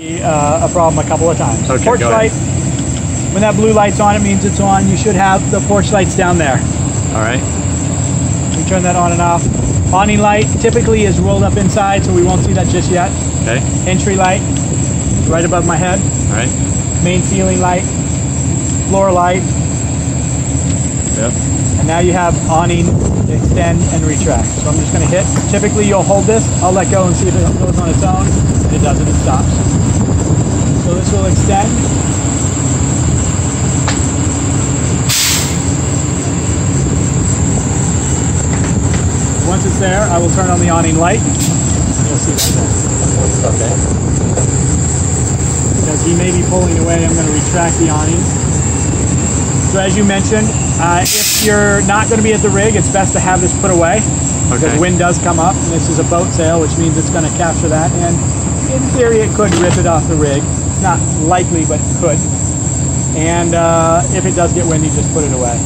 uh, a problem a couple of times. Okay, porch light, when that blue light's on, it means it's on. You should have the porch lights down there. All right. We turn that on and off. Awning light typically is rolled up inside, so we won't see that just yet. Okay. Entry light, right above my head. All right. Main ceiling light, floor light, Yep. and now you have awning, extend, and retract. So I'm just going to hit. Typically you'll hold this. I'll let go and see if it goes on its own. If it doesn't, it stops. So this will extend. Once it's there, I will turn on the awning light. You'll see that. Okay. Because he may be pulling away, I'm going to retract the awning. So as you mentioned, uh, if you're not going to be at the rig, it's best to have this put away. Because wind does come up, and this is a boat sail, which means it's going to capture that. And in theory, it could rip it off the rig. It's not likely, but it could. And uh, if it does get windy, just put it away.